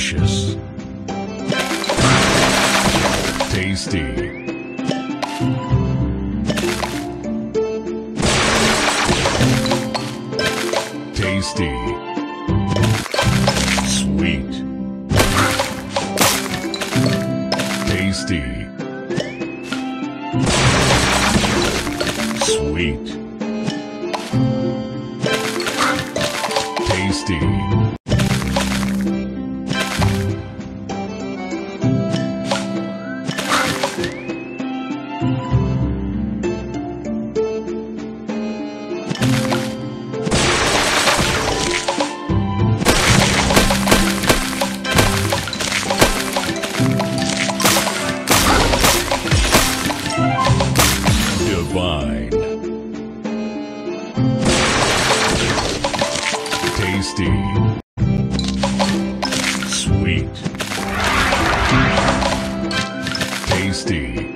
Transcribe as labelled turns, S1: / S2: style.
S1: delicious. Tasty. Tasty. Sweet. Tasty. Sweet. Divine. Tasty. Sweet. Tasty.